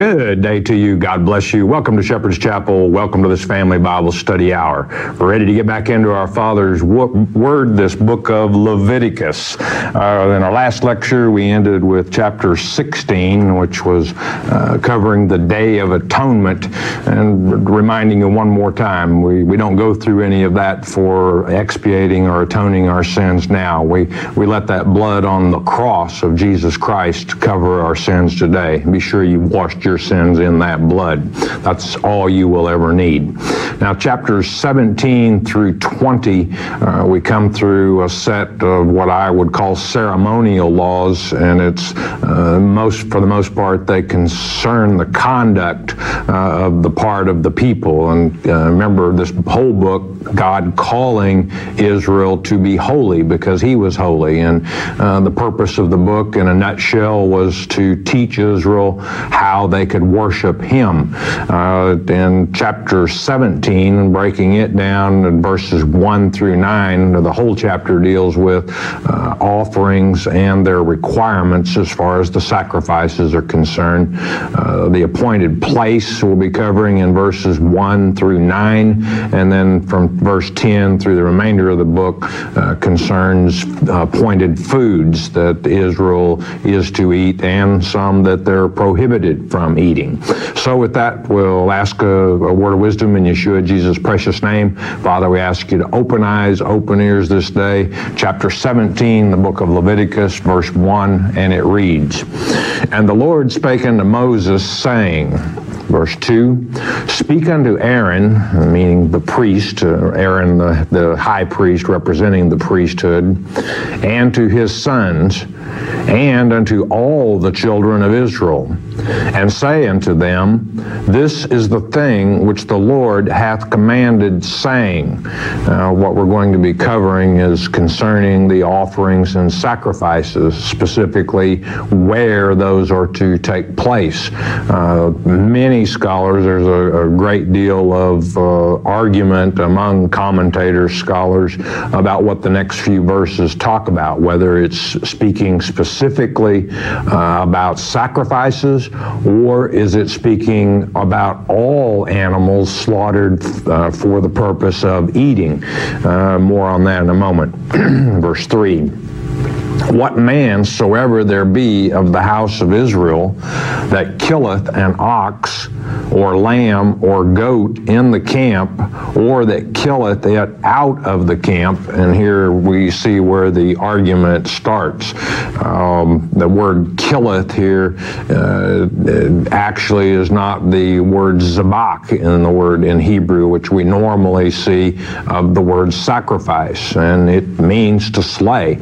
Good day to you. God bless you. Welcome to Shepherd's Chapel. Welcome to this Family Bible Study Hour. We're ready to get back into our Father's Word, this book of Leviticus. Uh, in our last lecture, we ended with chapter 16, which was uh, covering the Day of Atonement. And reminding you one more time, we, we don't go through any of that for expiating or atoning our sins now. We, we let that blood on the cross of Jesus Christ cover our sins today. Be sure you washed your sins in that blood. That's all you will ever need. Now, chapters 17 through 20, uh, we come through a set of what I would call ceremonial laws, and it's uh, most, for the most part, they concern the conduct uh, of the part of the people. And uh, remember, this whole book, God calling Israel to be holy because He was holy, and uh, the purpose of the book, in a nutshell, was to teach Israel how they they could worship him. Uh, in chapter 17, breaking it down in verses 1 through 9, the whole chapter deals with uh, offerings and their requirements as far as the sacrifices are concerned. Uh, the appointed place we'll be covering in verses 1 through 9, and then from verse 10 through the remainder of the book uh, concerns appointed foods that Israel is to eat and some that they're prohibited from eating. So with that, we'll ask a, a word of wisdom in Yeshua, Jesus' precious name. Father, we ask you to open eyes, open ears this day. Chapter 17, the book of Leviticus, verse 1, and it reads, And the Lord spake unto Moses, saying, Verse 2 Speak unto Aaron, meaning the priest, uh, Aaron, the, the high priest representing the priesthood, and to his sons, and unto all the children of Israel, and say unto them, This is the thing which the Lord hath commanded, saying. Uh, what we're going to be covering is concerning the offerings and sacrifices, specifically where those are to take place. Uh, many scholars, there's a, a great deal of uh, argument among commentators, scholars, about what the next few verses talk about, whether it's speaking specifically uh, about sacrifices or is it speaking about all animals slaughtered uh, for the purpose of eating? Uh, more on that in a moment. Verse 3 what man soever there be of the house of Israel that killeth an ox or lamb or goat in the camp, or that killeth it out of the camp. And here we see where the argument starts. Um, the word killeth here uh, actually is not the word zabak in the word in Hebrew, which we normally see of the word sacrifice, and it means to slay.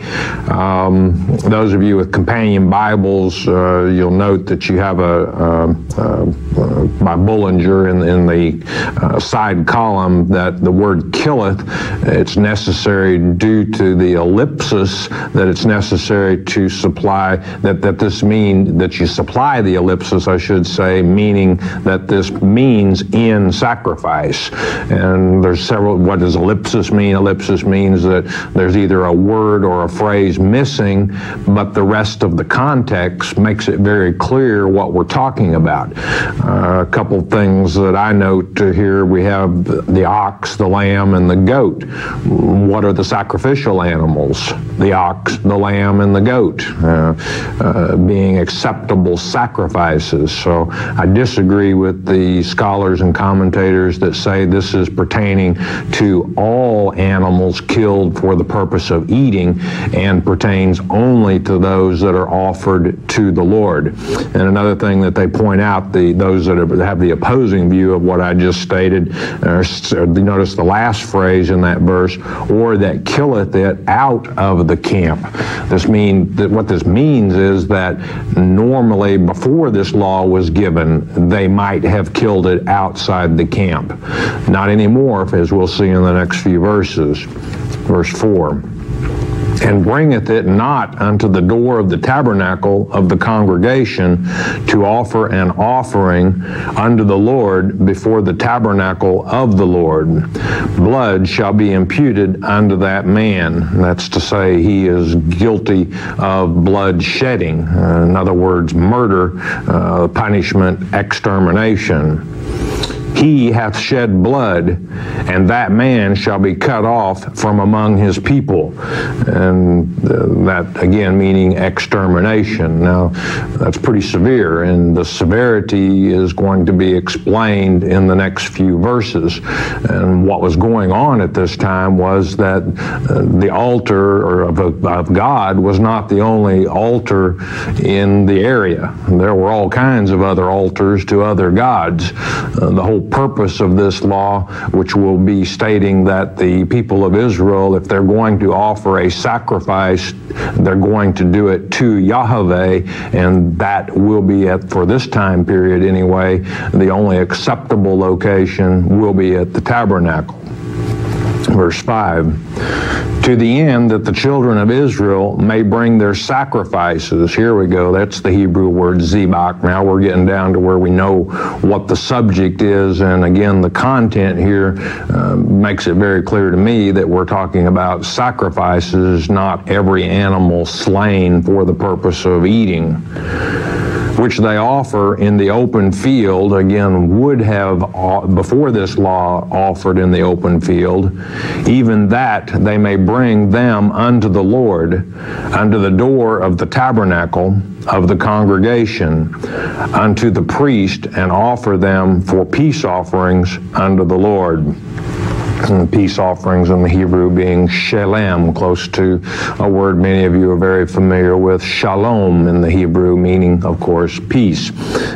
Um, those of you with companion Bibles, uh, you'll note that you have a, a, a, by Bullinger in, in the uh, side column that the word killeth, it's necessary due to the ellipsis that it's necessary to supply, that, that this mean, that you supply the ellipsis, I should say, meaning that this means in sacrifice. And there's several, what does ellipsis mean? Ellipsis means that there's either a word or a phrase missing, but the rest of the context makes it very clear what we're talking about. Uh, a couple things that I note here. We have the ox, the lamb, and the goat. What are the sacrificial animals? The ox, the lamb, and the goat uh, uh, being acceptable sacrifices. So I disagree with the scholars and commentators that say this is pertaining to all animals killed for the purpose of eating and pertain only to those that are offered to the Lord. And another thing that they point out, the those that have the opposing view of what I just stated, notice the last phrase in that verse, or that killeth it out of the camp. This mean that what this means is that normally before this law was given, they might have killed it outside the camp. Not anymore, as we'll see in the next few verses. Verse 4 and bringeth it not unto the door of the tabernacle of the congregation to offer an offering unto the Lord before the tabernacle of the Lord. Blood shall be imputed unto that man. That's to say, he is guilty of blood shedding. Uh, in other words, murder, uh, punishment, extermination he hath shed blood, and that man shall be cut off from among his people. And uh, that, again, meaning extermination. Now, that's pretty severe, and the severity is going to be explained in the next few verses. And what was going on at this time was that uh, the altar of, of God was not the only altar in the area. There were all kinds of other altars to other gods. Uh, the whole purpose of this law, which will be stating that the people of Israel, if they're going to offer a sacrifice, they're going to do it to Yahweh, and that will be at, for this time period anyway, the only acceptable location will be at the tabernacle. Verse 5 to the end that the children of Israel may bring their sacrifices. Here we go. That's the Hebrew word zebach. Now we're getting down to where we know what the subject is. And again, the content here uh, makes it very clear to me that we're talking about sacrifices, not every animal slain for the purpose of eating which they offer in the open field, again, would have, uh, before this law, offered in the open field, even that they may bring them unto the Lord, unto the door of the tabernacle of the congregation, unto the priest, and offer them for peace offerings unto the Lord peace offerings in the Hebrew being shalem, close to a word many of you are very familiar with, shalom in the Hebrew, meaning, of course, peace,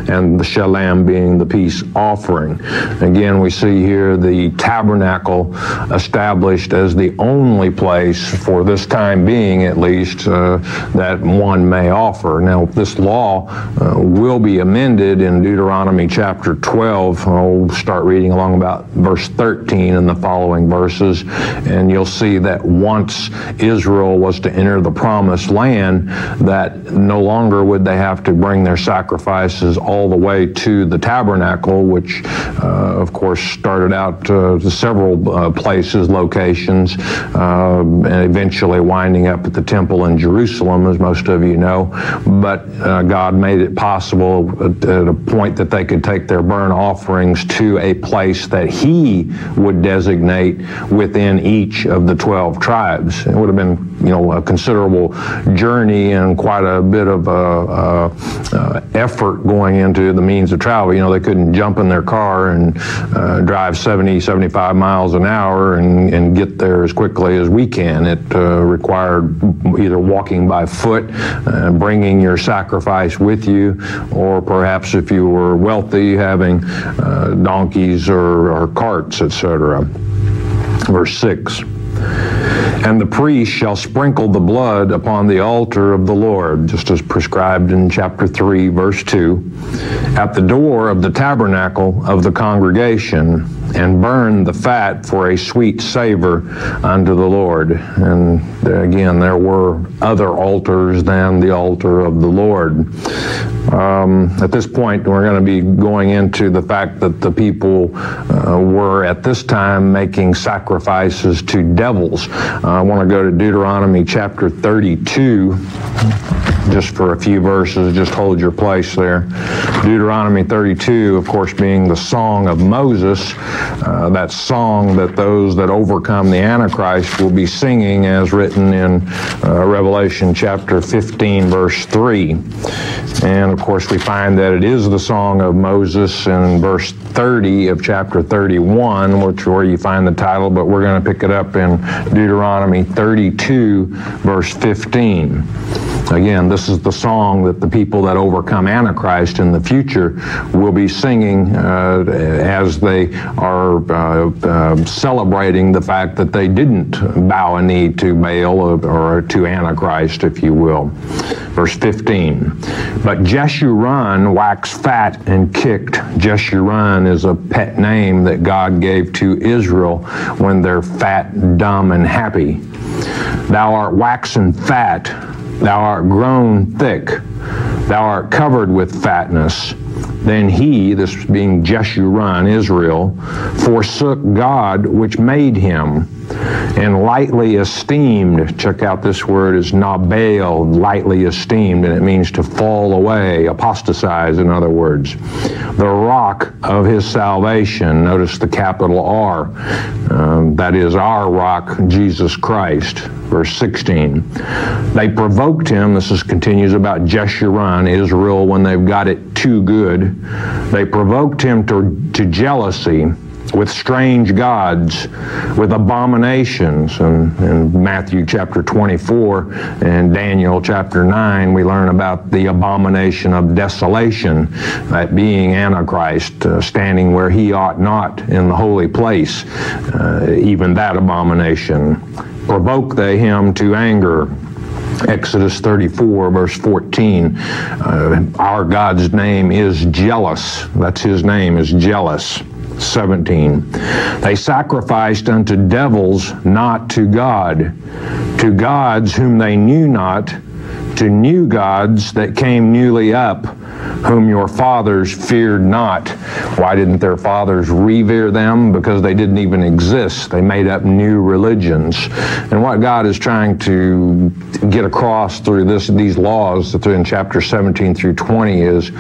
and the shalem being the peace offering. Again, we see here the tabernacle established as the only place, for this time being at least, uh, that one may offer. Now, this law uh, will be amended in Deuteronomy chapter 12. I'll start reading along about verse 13 in the following verses, and you'll see that once Israel was to enter the promised land, that no longer would they have to bring their sacrifices all the way to the tabernacle, which, uh, of course, started out uh, to several uh, places, locations, uh, and eventually winding up at the temple in Jerusalem, as most of you know. But uh, God made it possible at a point that they could take their burnt offerings to a place that He would designate designate within each of the 12 tribes. It would have been, you know, a considerable journey and quite a bit of uh, uh, uh, effort going into the means of travel. You know, they couldn't jump in their car and uh, drive 70, 75 miles an hour and, and get there as quickly as we can. It required either walking by foot, bringing your sacrifice with you, or perhaps if you were wealthy, having donkeys or, or carts, etc. Verse 6 and the priest shall sprinkle the blood upon the altar of the Lord, just as prescribed in chapter 3, verse 2, at the door of the tabernacle of the congregation, and burn the fat for a sweet savor unto the Lord. And again, there were other altars than the altar of the Lord. Um, at this point, we're going to be going into the fact that the people uh, were at this time making sacrifices to devils. Uh, I want to go to Deuteronomy chapter 32 just for a few verses. Just hold your place there. Deuteronomy 32, of course, being the song of Moses, uh, that song that those that overcome the Antichrist will be singing as written in uh, Revelation chapter 15, verse 3. And of course, we find that it is the song of Moses in verse 30 of chapter 31, which is where you find the title, but we're going to pick it up in Deuteronomy 32, verse 15. Again, this is the song that the people that overcome Antichrist in the future will be singing uh, as they are uh, uh, celebrating the fact that they didn't bow a knee to Baal or, or to Antichrist, if you will. Verse 15. But Jeshurun waxed fat and kicked. Jeshurun is a pet name that God gave to Israel when they're fat, dumb, and happy. Thou art waxen fat Thou art grown thick, thou art covered with fatness. Then he, this being Jeshurun, Israel, forsook God which made him, and lightly esteemed, check out this word is nabal, lightly esteemed, and it means to fall away, apostatize, in other words. The rock of his salvation, notice the capital R, um, that is our rock, Jesus Christ. Verse 16. They provoked him, this is continues about Jeshurun, Israel, when they've got it too good. They provoked him to, to jealousy with strange gods, with abominations. And in Matthew chapter 24 and Daniel chapter 9, we learn about the abomination of desolation, that being Antichrist uh, standing where he ought not in the holy place, uh, even that abomination. Provoke they him to anger. Exodus 34, verse 14. Uh, our God's name is jealous. That's his name, is jealous. 17. They sacrificed unto devils, not to God, to gods whom they knew not, to new gods that came newly up whom your fathers feared not. Why didn't their fathers revere them? Because they didn't even exist. They made up new religions. And what God is trying to get across through this, these laws in chapter 17 through 20 is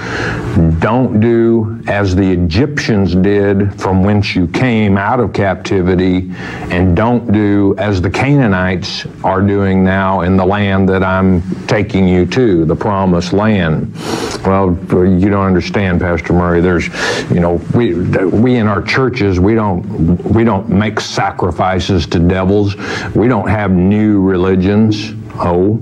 don't do as the Egyptians did from whence you came out of captivity, and don't do as the Canaanites are doing now in the land that I'm taking you to, the promised land. Well, you don't understand, Pastor Murray. There's, you know, we we in our churches we don't we don't make sacrifices to devils. We don't have new religions. Oh.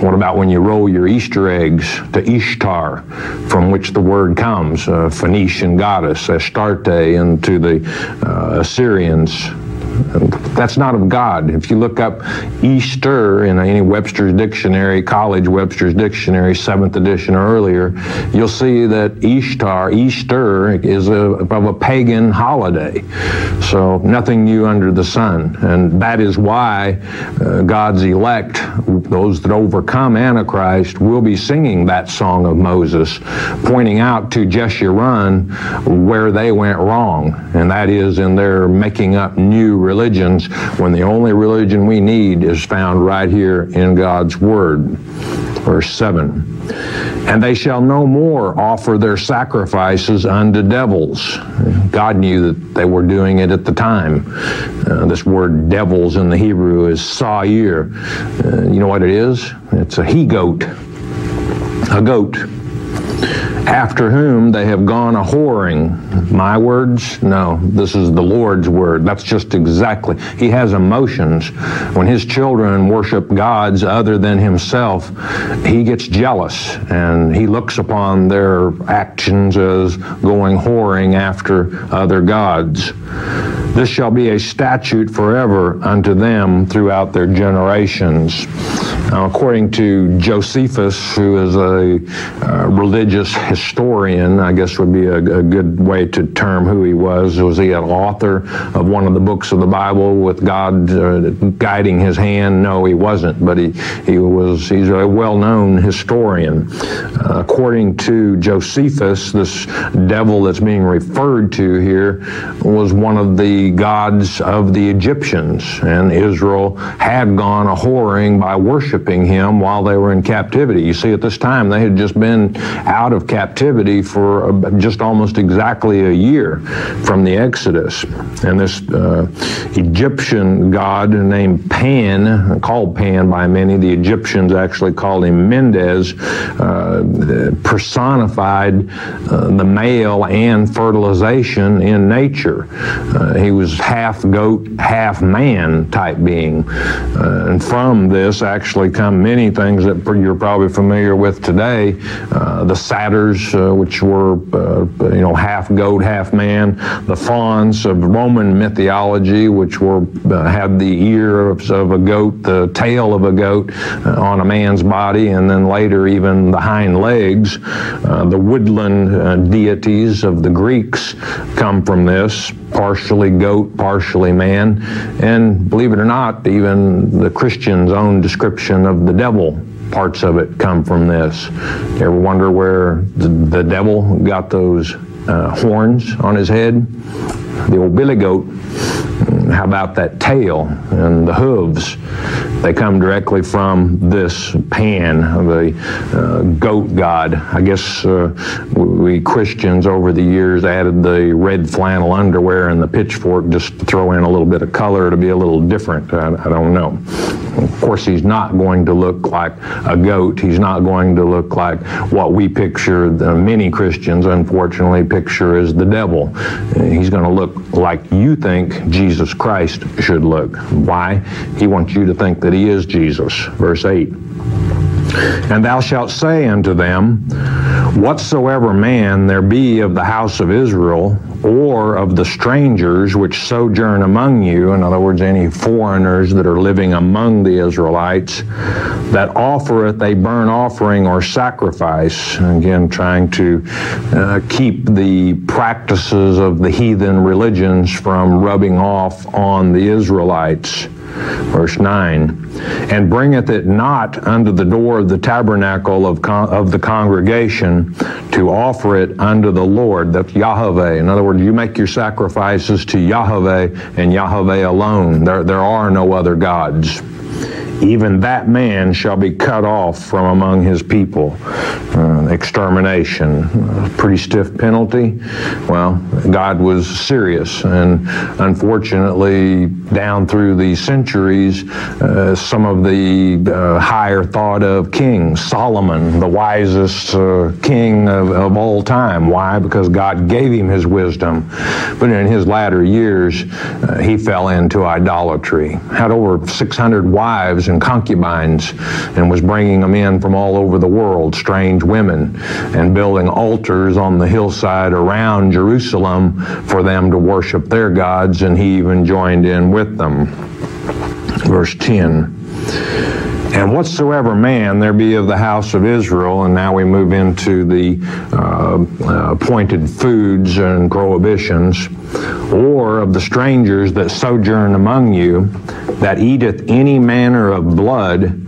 What about when you roll your Easter eggs to Ishtar, from which the word comes, a Phoenician goddess, Astarte, into the uh, Assyrians, that's not of God. If you look up Easter in any Webster's dictionary, college Webster's dictionary, seventh edition or earlier, you'll see that Ishtar, Easter, is a, of a pagan holiday. So nothing new under the sun. And that is why uh, God's elect, those that overcome Antichrist, will be singing that song of Moses, pointing out to Jeshurun where they went wrong. And that is in their making up new religions when the only religion we need is found right here in God's Word. Verse 7 And they shall no more offer their sacrifices unto devils. God knew that they were doing it at the time. Uh, this word devils in the Hebrew is sa'ir. Uh, you know what it is? It's a he goat. A goat after whom they have gone a whoring. My words? No, this is the Lord's word. That's just exactly. He has emotions. When his children worship gods other than himself, he gets jealous and he looks upon their actions as going whoring after other gods. This shall be a statute forever unto them throughout their generations. Now, according to Josephus, who is a uh, religious historian, I guess would be a, a, good way to term who he was. Was he an author of one of the books of the Bible with God uh, guiding his hand? No, he wasn't, but he, he was, he's a well-known historian. Uh, according to Josephus, this devil that's being referred to here was one of the gods of the Egyptians, and Israel had gone a whoring by worship worshiping him while they were in captivity. You see, at this time, they had just been out of captivity for just almost exactly a year from the Exodus. And this uh, Egyptian god named Pan, called Pan by many, the Egyptians actually called him Mendes, uh, personified uh, the male and fertilization in nature. Uh, he was half goat, half man type being. Uh, and from this actually come many things that you're probably familiar with today. Uh, the satyrs, uh, which were, uh, you know, half goat, half man. The fauns of Roman mythology, which were had the ear of, of, a goat, the tail of a goat on a man's body, and then later even the hind legs. the woodland deities of the Greeks come from this partially goat, partially man. And believe it or not, even the Christian's own description of the devil parts of it come from this. You ever wonder where the, the devil got those uh, horns on his head? The old billy goat how about that tail and the hooves? They come directly from this Pan, the uh, goat god. I guess uh, we Christians over the years added the red flannel underwear and the pitchfork just to throw in a little bit of color to be a little different. I, I don't know. Of course, he's not going to look like a goat. He's not going to look like what we picture, the many Christians unfortunately picture as the devil. He's going to look like you think Jesus Christ should look. Why? He wants you to think that he is Jesus. Verse 8. And thou shalt say unto them, Whatsoever man there be of the house of Israel, or of the strangers which sojourn among you, in other words, any foreigners that are living among the Israelites, that offereth a burnt offering or sacrifice, again, trying to uh, keep the practices of the heathen religions from rubbing off on the Israelites Verse 9, and bringeth it not unto the door of the tabernacle of, con- of the congregation to offer it unto the Lord. That's Yahweh. In other words, you make your sacrifices to Yahweh and Yahweh alone. There, there are no other gods even that man shall be cut off from among his people. Uh, extermination, pretty stiff penalty. Well, God was serious, and unfortunately, down through the centuries, uh, some of the uh, higher thought of kings, Solomon, the wisest uh, king of, of all time. Why? Because God gave him his wisdom, but in his latter years, uh, he fell into idolatry. Had over 600 wives and concubines and was bringing them in from all over the world, strange women, and building altars on the hillside around Jerusalem for them to worship their gods, and he even joined in with them. Verse 10. And whatsoever man there be of the house of Israel, and now we move into the uh, uh, appointed foods and prohibitions, or of the strangers that sojourn among you, that eateth any manner of blood,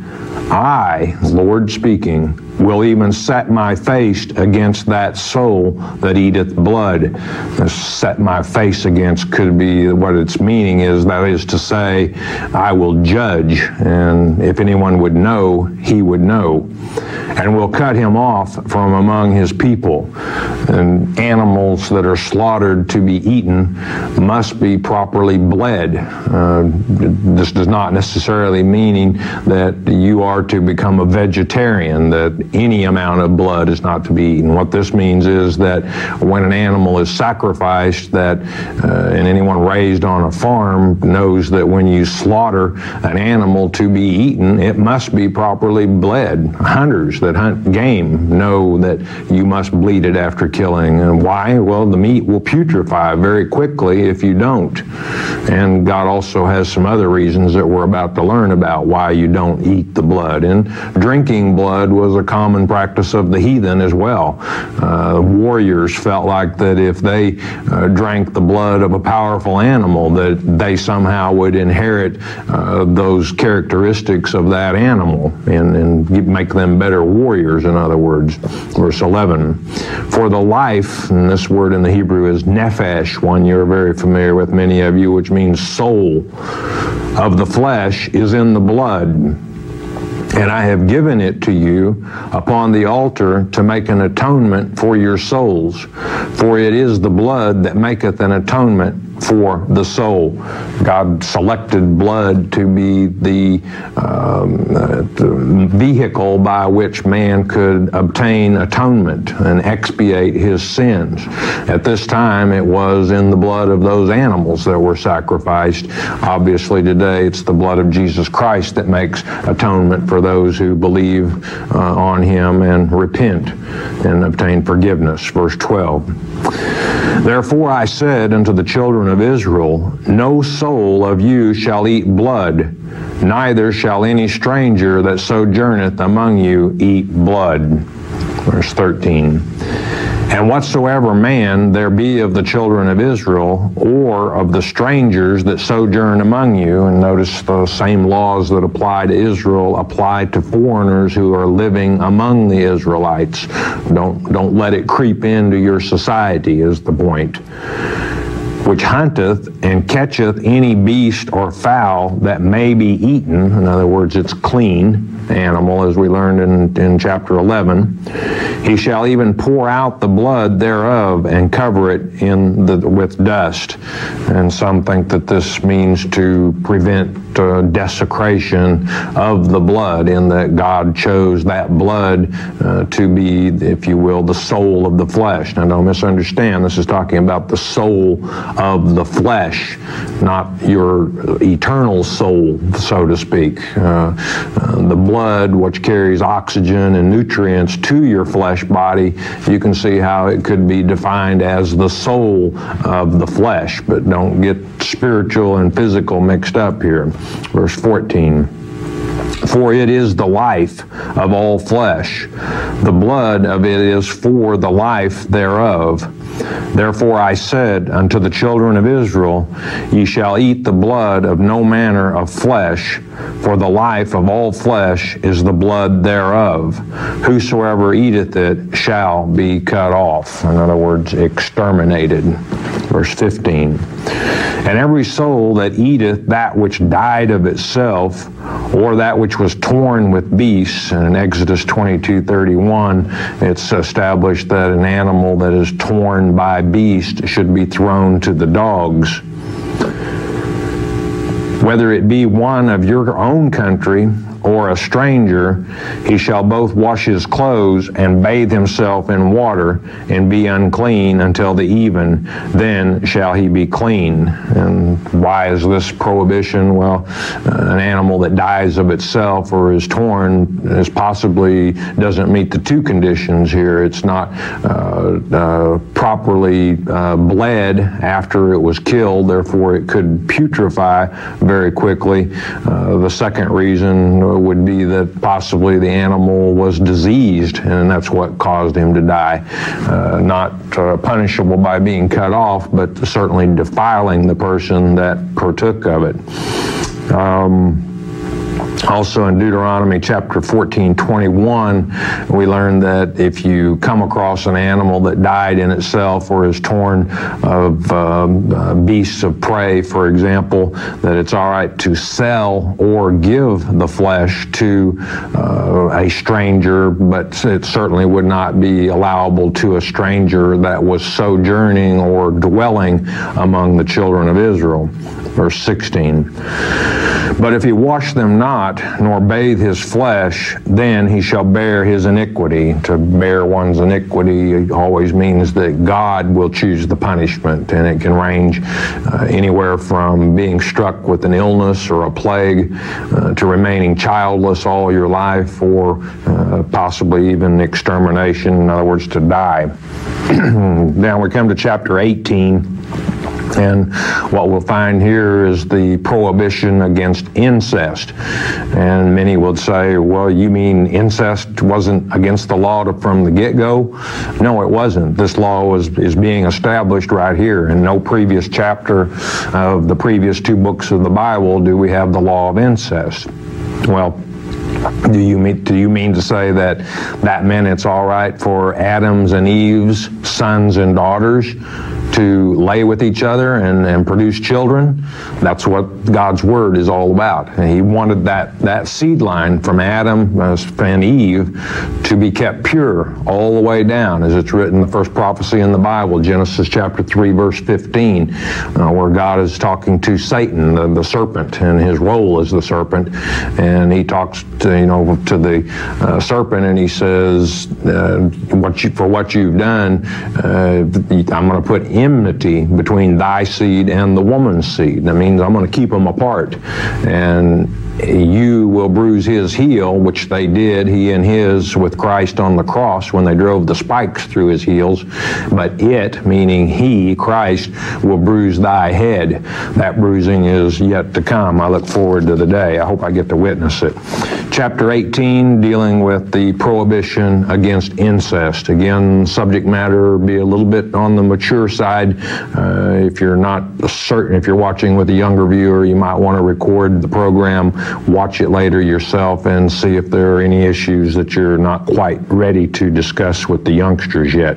I, Lord speaking, will even set my face against that soul that eateth blood. Set my face against could be what its meaning is. That is to say, I will judge, and if anyone would know, he would know and will cut him off from among his people. And animals that are slaughtered to be eaten must be properly bled. Uh, this does not necessarily mean that you are to become a vegetarian, that any amount of blood is not to be eaten. What this means is that when an animal is sacrificed, that uh, and anyone raised on a farm knows that when you slaughter an animal to be eaten, it must be properly bled. Hunters that hunt game know that you must bleed it after killing. And why? Well, the meat will putrefy very quickly if you don't. And God also has some other reasons that we're about to learn about why you don't eat the blood. And drinking blood was a common practice of the heathen as well. Uh, warriors felt like that if they uh, drank the blood of a powerful animal, that they somehow would inherit uh, those characteristics of that animal and, and make them better warriors, in other words. Verse 11, for the life, and this word in the Hebrew is nephesh, one you're very familiar with, many of you, which means soul of the flesh, is in the blood And I have given it to you upon the altar to make an atonement for your souls. For it is the blood that maketh an atonement for the soul. God selected blood to be the, um, uh, the, vehicle by which man could obtain atonement and expiate his sins. At this time, it was in the blood of those animals that were sacrificed. Obviously, today, it's the blood of Jesus Christ that makes atonement for those who believe uh, on him and repent and obtain forgiveness. Verse 12. Therefore I said unto the children of Israel, No soul of you shall eat blood, neither shall any stranger that sojourneth among you eat blood. Verse 13. And whatsoever man there be of the children of Israel, or of the strangers that sojourn among you, and notice the same laws that apply to Israel apply to foreigners who are living among the Israelites. Don't, don't let it creep into your society, is the point which hunteth and catcheth any beast or fowl that may be eaten. In other words, it's clean animal, as we learned in, in chapter 11. He shall even pour out the blood thereof and cover it in the, with dust. And some think that this means to prevent uh, desecration of the blood, in that God chose that blood uh, to be, if you will, the soul of the flesh. Now, don't misunderstand. This is talking about the soul of the flesh, not your eternal soul, so to speak. Uh, uh the blood, which carries oxygen and nutrients to your flesh body, you can see how it could be defined as the soul of the flesh, but don't get spiritual and physical mixed up here. Verse 14. For it is the life of all flesh. The blood of it is for the life thereof. Therefore I said unto the children of Israel, Ye shall eat the blood of no manner of flesh, for the life of all flesh is the blood thereof. Whosoever eateth it shall be cut off. In other words, exterminated. Verse 15. And every soul that eateth that which died of itself, or that which was torn with beasts, and in Exodus 22 31, it's established that an animal that is torn by beast should be thrown to the dogs. Whether it be one of your own country or a stranger, he shall both wash his clothes and bathe himself in water and be unclean until the even. Then shall he be clean. And why is this prohibition? Well, uh, an animal that dies of itself or is torn is possibly doesn't meet the two conditions here. It's not uh, uh, properly uh, bled after it was killed, therefore it could putrefy very quickly. Uh, the second reason would be that possibly the animal was diseased and that's what caused him to die. Uh, not uh, punishable by being cut off, but certainly defiling the person that partook of it. Um, also in Deuteronomy chapter 14, 21, we learn that if you come across an animal that died in itself or is torn of um, uh, beasts of prey, for example, that it's all right to sell or give the flesh to uh, a stranger, but it certainly would not be allowable to a stranger that was sojourning or dwelling among the children of Israel. Verse 16. But if he wash them not, nor bathe his flesh, then he shall bear his iniquity. To bear one's iniquity always means that God will choose the punishment, and it can range uh, anywhere from being struck with an illness or a plague uh, to remaining childless all your life, or uh, possibly even extermination, in other words, to die. now we come to chapter 18. And what we'll find here is the prohibition against incest. And many would say, well, you mean incest wasn't against the law to, from the get-go? No, it wasn't. This law was, is being established right here. In no previous chapter of the previous two books of the Bible do we have the law of incest. Well, do you mean, do you mean to say that that meant it's all right for Adam's and Eve's sons and daughters to lay with each other and, and produce children. That's what God's Word is all about. And he wanted that, that seed line from Adam uh, and Eve to be kept pure all the way down, as it's written in the first prophecy in the Bible, Genesis chapter 3, verse 15, uh, where God is talking to Satan, the, the, serpent, and his role as the serpent. And he talks to, you know, to the uh, serpent and he says, uh, what you, for what you've done, uh, I'm going to put enmity between thy seed and the woman's seed. That means I'm going to keep them apart. And you will bruise his heel, which they did, he and his, with Christ on the cross when they drove the spikes through his heels. But it, meaning he, Christ, will bruise thy head. That bruising is yet to come. I look forward to the day. I hope I get to witness it. Chapter 18, dealing with the prohibition against incest. Again, subject matter be a little bit on the mature side. Uh, if you're not certain, if you're watching with a younger viewer, you might want to record the program watch it later yourself and see if there are any issues that you're not quite ready to discuss with the youngsters yet.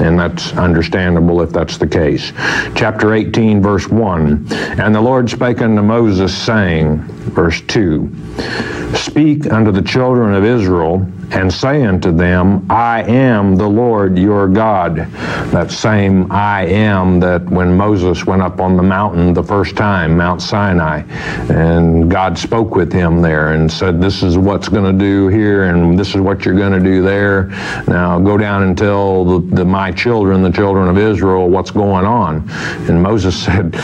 And that's understandable if that's the case. Chapter 18, verse 1 And the Lord spake unto Moses, saying, verse 2 Speak unto the children of Israel and say unto them, I am the Lord your God. That same I am that when Moses went up on the mountain the first time, Mount Sinai, and God spoke with him there and said, This is what's going to do here, and this is what you're going to do there. Now go down and tell the, the, my children, the children of Israel, what's going on. And Moses said,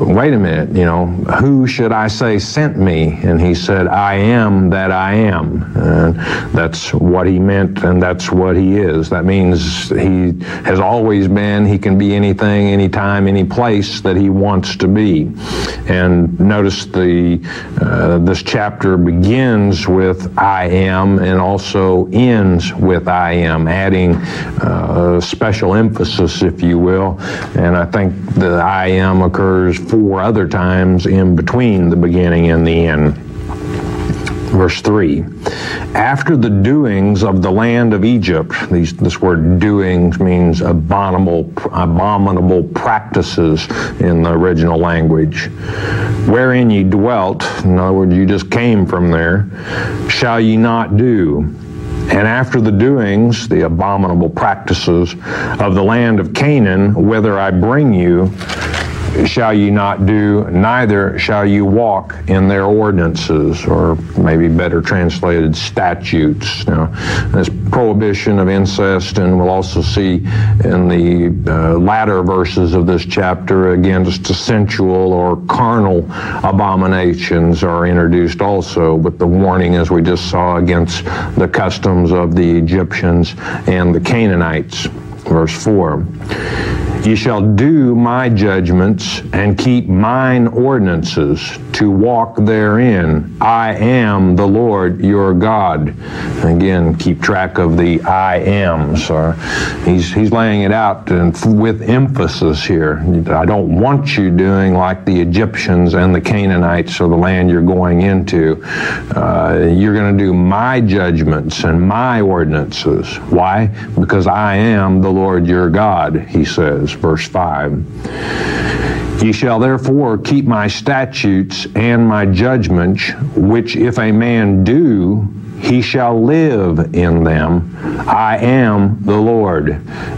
Wait a minute, you know, who should I say sent me? And he said, I am that I am. And that's what he meant, and that's what he is. That means he has always been, he can be anything, anytime, any place that he wants to be. And notice the uh, this chapter begins with I am and also ends with I am, adding uh, special emphasis, if you will. And I think the I am occurs four other times in between the beginning and the end. Verse 3 After the doings of the land of Egypt, these, this word doings means abominable, abominable practices in the original language, wherein ye dwelt, in other words, you just came from there, shall ye not do. And after the doings, the abominable practices of the land of Canaan, whither I bring you, shall you not do, neither shall you walk in their ordinances, or maybe better translated, statutes. Now, this prohibition of incest, and we'll also see in the uh, latter verses of this chapter, against sensual or carnal abominations are introduced also, but the warning, as we just saw, against the customs of the Egyptians and the Canaanites. Verse 4. Ye shall do my judgments and keep mine ordinances to walk therein. I am the Lord your God. Again, keep track of the I ams. Or he's, he's laying it out and with emphasis here. I don't want you doing like the Egyptians and the Canaanites or the land you're going into. Uh, you're going to do my judgments and my ordinances. Why? Because I am the Lord your God, he says verse 5. Ye shall therefore keep my statutes and my judgments, which if a man do, he shall live in them. I am the Lord.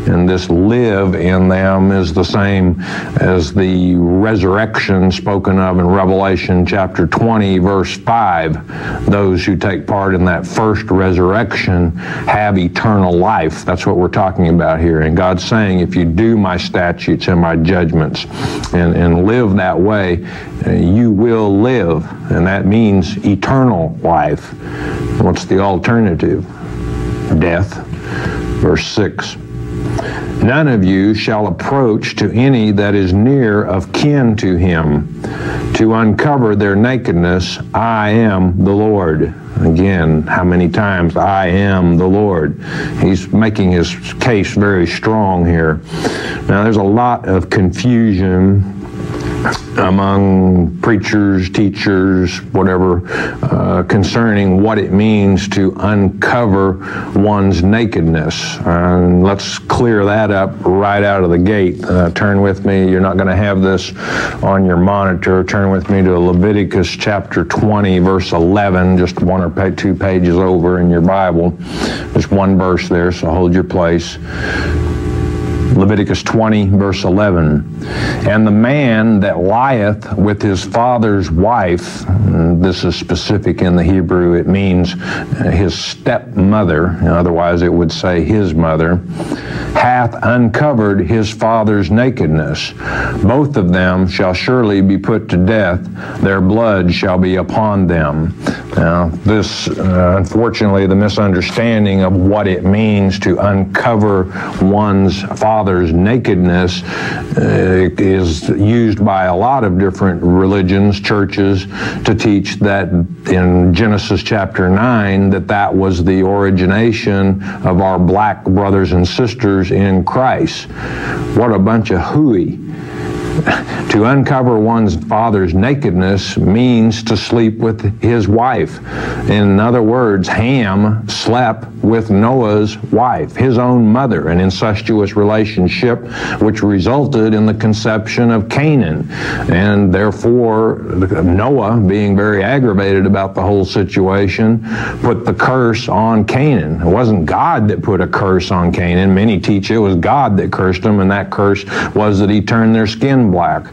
And this live in them is the same as the resurrection spoken of in Revelation chapter 20, verse 5. Those who take part in that first resurrection have eternal life. That's what we're talking about here. And God's saying, if you do my statutes and my judgments and, and live that way, uh, you will live. And that means eternal life. What's the alternative? Death. Verse 6. None of you shall approach to any that is near of kin to him to uncover their nakedness. I am the Lord. Again, how many times I am the Lord? He's making his case very strong here. Now, there's a lot of confusion among preachers, teachers, whatever, uh, concerning what it means to uncover one's nakedness. And let's clear that up right out of the gate. Uh, turn with me. You're not going to have this on your monitor. Turn with me to Leviticus chapter 20, verse 11, just one or two pages over in your Bible. Just one verse there, so hold your place. Leviticus 20, verse 11. And the man that lieth with his father's wife, this is specific in the Hebrew, it means his stepmother, otherwise it would say his mother, hath uncovered his father's nakedness. Both of them shall surely be put to death, their blood shall be upon them. Now, this, uh, unfortunately, the misunderstanding of what it means to uncover one's father's nakedness uh, is used by a lot of different religions, churches, to teach that in Genesis chapter 9, that that was the origination of our black brothers and sisters in Christ. What a bunch of hooey to uncover one's father's nakedness means to sleep with his wife. In other words, Ham slept with Noah's wife, his own mother, an incestuous relationship which resulted in the conception of Canaan. And therefore, Noah, being very aggravated about the whole situation, put the curse on Canaan. It wasn't God that put a curse on Canaan. Many teach it was God that cursed him, and that curse was that he turned their skin black,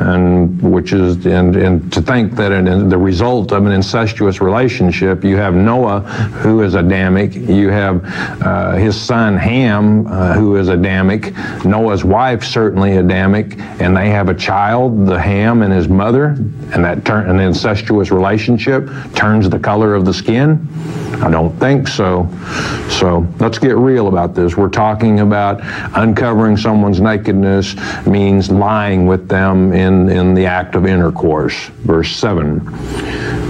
and which is and, and to think that in, the result of an incestuous relationship, you have Noah, who is Adamic, you have uh, his son Ham, uh, who is Adamic, Noah's wife certainly Adamic, and they have a child, the Ham and his mother, and that turn an incestuous relationship turns the color of the skin. I don't think so. So let's get real about this. We're talking about uncovering someone's nakedness means lying with them in, in the act of intercourse. Verse 7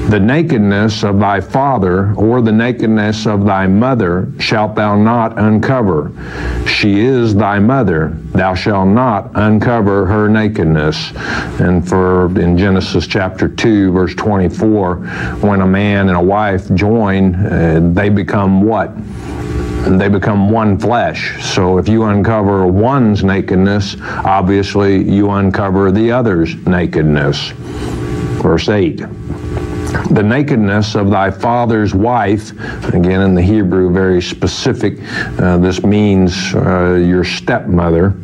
The nakedness of thy father or the nakedness of thy mother shalt thou not uncover. She is thy mother. Thou shalt not uncover her nakedness. And for in Genesis chapter 2, verse 24, when a man and a wife join, uh, they become what? They become one flesh. So if you uncover one's nakedness, obviously you uncover the other's nakedness. Verse 8 the nakedness of thy father's wife, again in the Hebrew, very specific, uh, this means uh, your stepmother,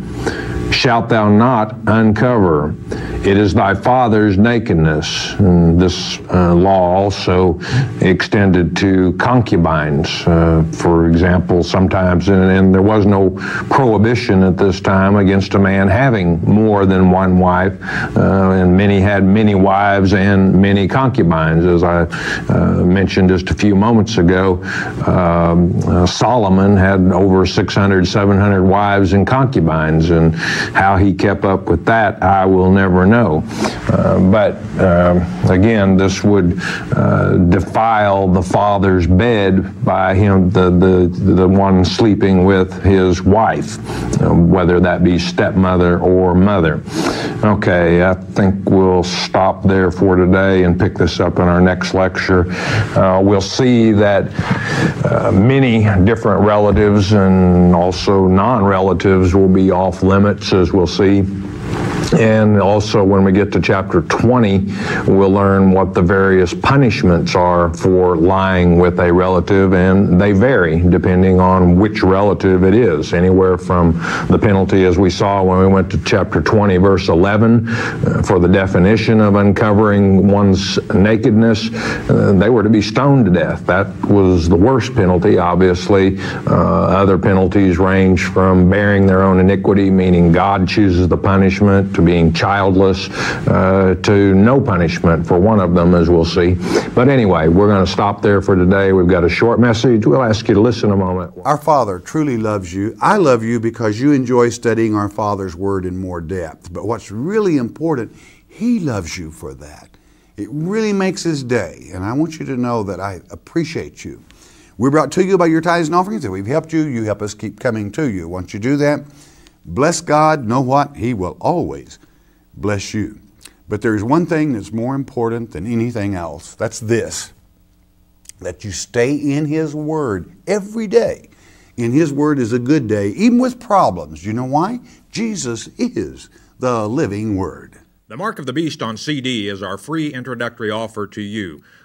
shalt thou not uncover. It is thy father's nakedness. And this uh, law also extended to concubines. Uh, for example, sometimes, and, and, there was no prohibition at this time against a man having more than one wife, uh, and many had many wives and many concubines. As I uh, mentioned just a few moments ago, um, uh, Solomon had over 600, 700 wives and concubines, and how he kept up with that, I will never know. Uh, but uh, again, this would uh, defile the father's bed by him, the, the, the one sleeping with his wife, uh, whether that be stepmother or mother. Okay, I think we'll stop there for today and pick this up in our next lecture. Uh, we'll see that uh, many different relatives and also non relatives will be off limits, as we'll see. And also, when we get to chapter 20, we'll learn what the various punishments are for lying with a relative, and they vary depending on which relative it is. Anywhere from the penalty, as we saw when we went to chapter 20, verse 11, uh, for the definition of uncovering one's nakedness, uh, they were to be stoned to death. That was the worst penalty, obviously. Uh, other penalties range from bearing their own iniquity, meaning God chooses the punishment, to being childless, uh, to no punishment for one of them, as we'll see. But anyway, we're going to stop there for today. We've got a short message. We'll ask you to listen a moment. Our Father truly loves you. I love you because you enjoy studying our Father's Word in more depth. But what's really important, He loves you for that. It really makes His day. And I want you to know that I appreciate you. We're brought to you by your tithes and offerings, and we've helped you. You help us keep coming to you. Once you do that, Bless God, know what? He will always bless you. But there's one thing that's more important than anything else. That's this that you stay in His Word every day. In His Word is a good day, even with problems. You know why? Jesus is the living Word. The Mark of the Beast on CD is our free introductory offer to you.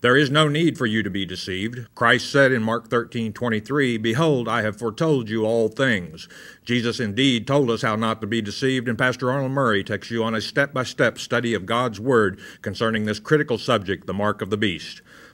There is no need for you to be deceived. Christ said in Mark 13, 23, Behold, I have foretold you all things. Jesus indeed told us how not to be deceived, and Pastor Arnold Murray takes you on a step by step study of God's Word concerning this critical subject, the mark of the beast.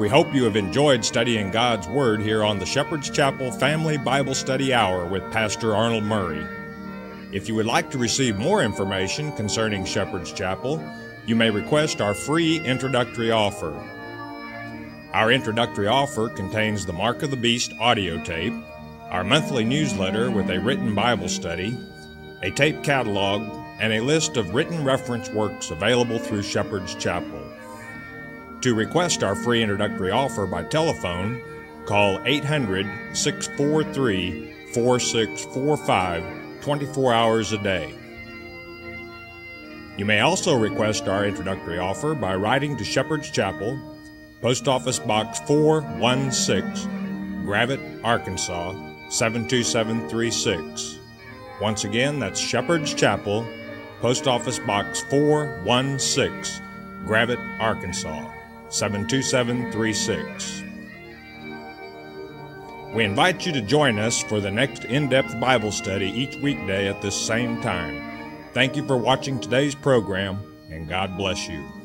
We hope you have enjoyed studying God's Word here on the Shepherd's Chapel Family Bible Study Hour with Pastor Arnold Murray. If you would like to receive more information concerning Shepherd's Chapel, you may request our free introductory offer. Our introductory offer contains the Mark of the Beast audio tape, our monthly newsletter with a written Bible study, a tape catalog, and a list of written reference works available through Shepherd's Chapel. To request our free introductory offer by telephone, call 800 643 4645 24 hours a day. You may also request our introductory offer by writing to Shepherd's Chapel, Post Office Box 416, Gravette, Arkansas 72736. Once again, that's Shepherd's Chapel, Post Office Box 416, Gravette, Arkansas 72736. We invite you to join us for the next in depth Bible study each weekday at this same time. Thank you for watching today's program, and God bless you.